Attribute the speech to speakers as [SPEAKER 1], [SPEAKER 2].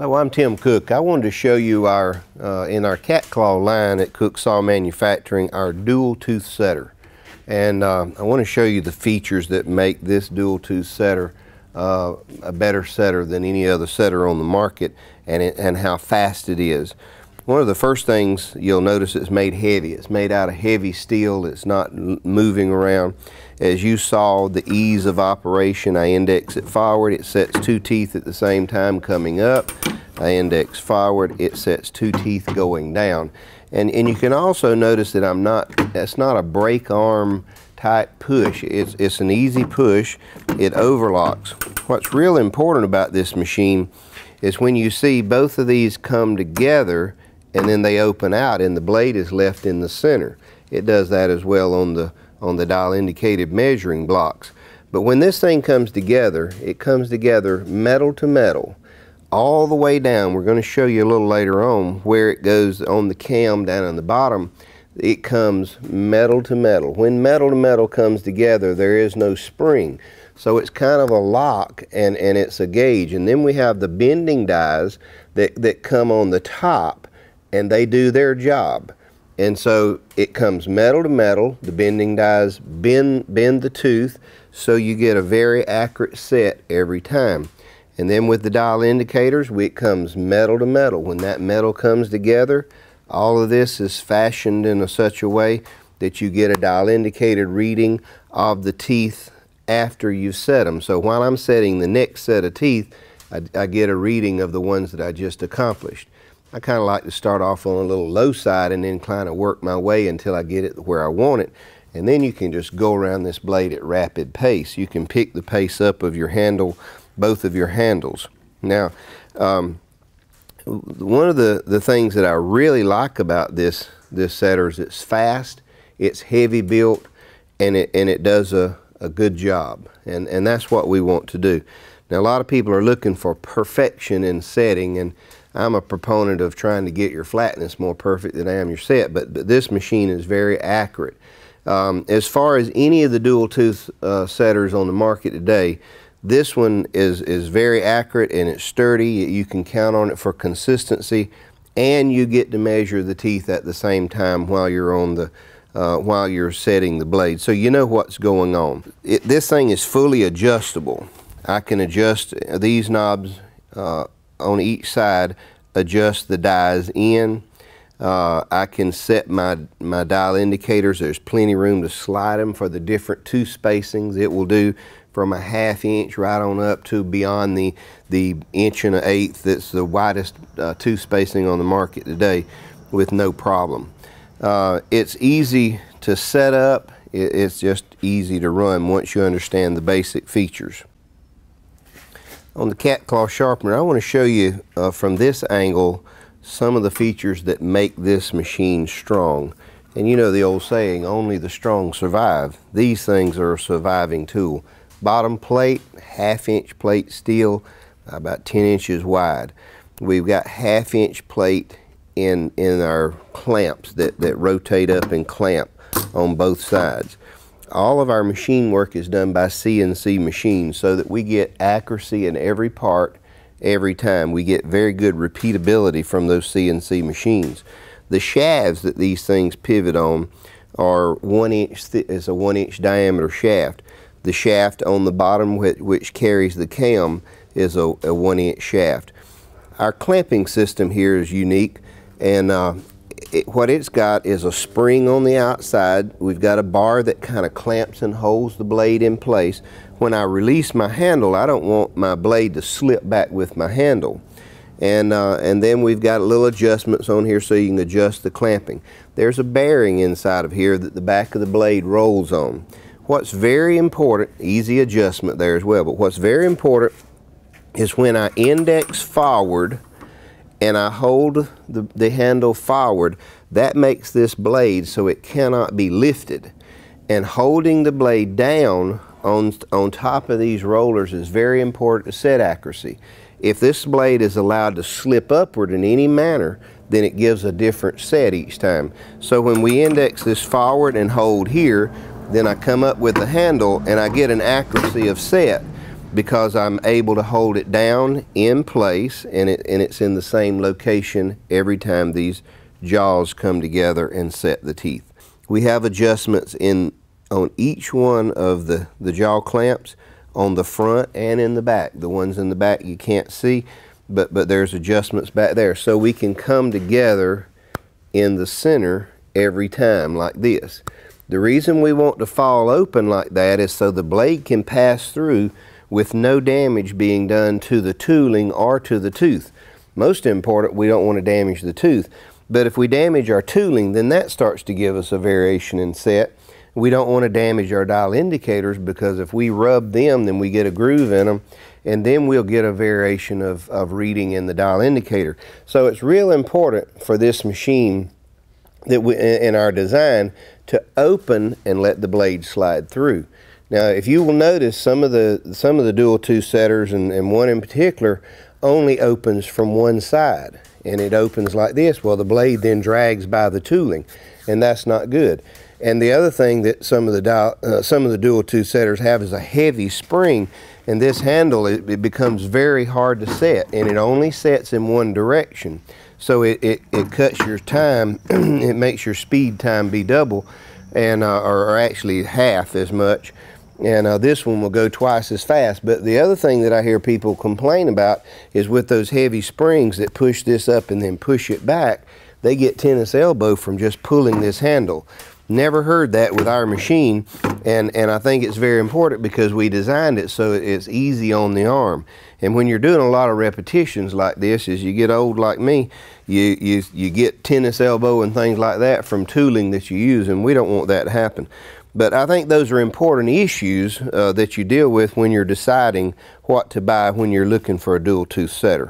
[SPEAKER 1] Hello, I'm Tim Cook. I wanted to show you our, uh, in our cat claw line at Cook Saw Manufacturing, our dual tooth setter. And uh, I want to show you the features that make this dual tooth setter uh, a better setter than any other setter on the market and, it, and how fast it is. One of the first things you'll notice it's made heavy. It's made out of heavy steel. It's not moving around. As you saw the ease of operation, I index it forward. It sets two teeth at the same time coming up. Index forward. It sets two teeth going down. And, and you can also notice that I'm not, that's not a brake arm type push. It's, it's an easy push. It overlocks. What's real important about this machine is when you see both of these come together, and then they open out and the blade is left in the center. It does that as well on the, on the dial indicated measuring blocks. But when this thing comes together, it comes together metal to metal all the way down. We're going to show you a little later on where it goes on the cam down on the bottom. It comes metal to metal. When metal to metal comes together, there is no spring. So it's kind of a lock and, and it's a gauge. And then we have the bending dies that, that come on the top and they do their job. And so it comes metal to metal. The bending dies bend, bend the tooth so you get a very accurate set every time. And then with the dial indicators, it comes metal to metal. When that metal comes together, all of this is fashioned in a such a way that you get a dial indicated reading of the teeth after you've set them. So while I'm setting the next set of teeth, I, I get a reading of the ones that I just accomplished. I kind of like to start off on a little low side and then kind of work my way until I get it where I want it. And then you can just go around this blade at rapid pace. You can pick the pace up of your handle, both of your handles. Now, um, one of the, the things that I really like about this, this setter is it's fast, it's heavy built, and it, and it does a, a good job. And, and that's what we want to do. Now, a lot of people are looking for perfection in setting, and I'm a proponent of trying to get your flatness more perfect than I am your set, but, but this machine is very accurate. Um, as far as any of the dual tooth uh, setters on the market today, this one is, is very accurate and it's sturdy. You can count on it for consistency and you get to measure the teeth at the same time while you're on the uh, while you're setting the blade. So you know what's going on. It, this thing is fully adjustable. I can adjust these knobs uh, on each side adjust the dies in. Uh, I can set my, my dial indicators. There's plenty room to slide them for the different tooth spacings. It will do from a half inch right on up to beyond the, the inch and an eighth that's the widest uh, tooth spacing on the market today with no problem. Uh, it's easy to set up. It, it's just easy to run once you understand the basic features on the cat claw sharpener, I want to show you uh, from this angle some of the features that make this machine strong. And you know the old saying, only the strong survive. These things are a surviving tool. Bottom plate, half inch plate steel, about 10 inches wide. We've got half inch plate in, in our clamps that, that rotate up and clamp on both sides all of our machine work is done by CNC machines so that we get accuracy in every part every time. We get very good repeatability from those CNC machines. The shafts that these things pivot on are one inch, is a one inch diameter shaft. The shaft on the bottom which, which carries the cam is a, a, one inch shaft. Our clamping system here is unique and uh, it, what it's got is a spring on the outside. We've got a bar that kind of clamps and holds the blade in place. When I release my handle, I don't want my blade to slip back with my handle. And, uh, and then we've got little adjustments on here so you can adjust the clamping. There's a bearing inside of here that the back of the blade rolls on. What's very important, easy adjustment there as well, but what's very important is when I index forward, and I hold the, the handle forward, that makes this blade so it cannot be lifted. And holding the blade down on, on top of these rollers is very important to set accuracy. If this blade is allowed to slip upward in any manner, then it gives a different set each time. So when we index this forward and hold here, then I come up with the handle and I get an accuracy of set. because I'm able to hold it down in place and, it, and it's in the same location every time these jaws come together and set the teeth. We have adjustments in on each one of the, the jaw clamps on the front and in the back. The ones in the back you can't see, but, but there's adjustments back there. So we can come together in the center every time like this. The reason we want to fall open like that is so the blade can pass through with no damage being done to the tooling or to the tooth. Most important, we don't want to damage the tooth. But if we damage our tooling, then that starts to give us a variation in set. We don't want to damage our dial indicators because if we rub them, then we get a groove in them, and then we'll get a variation of, of reading in the dial indicator. So it's real important for this machine that we, in our design to open and let the blade slide through. Now, if you will notice, some of the some of the dual tooth setters, and, and one in particular, only opens from one side, and it opens like this. Well, the blade then drags by the tooling, and that's not good. And the other thing that some of the dial, uh, some of the dual tooth setters have is a heavy spring, and this handle it, it, becomes very hard to set, and it only sets in one direction. So it, it, it cuts your time, it makes your speed time be double, and uh, or, or, actually half as much. And uh, this one will go twice as fast. But the other thing that I hear people complain about is with those heavy springs that push this up and then push it back, they get tennis elbow from just pulling this handle. Never heard that with our machine, and, and I think it's very important because we designed it so it's easy on the arm. And when you're doing a lot of repetitions like this, as you get old like me, you, you, you get tennis elbow and things like that from tooling that you use, and we don't want that to happen. But I think those are important issues uh, that you deal with when you're deciding what to buy when you're looking for a dual tooth setter.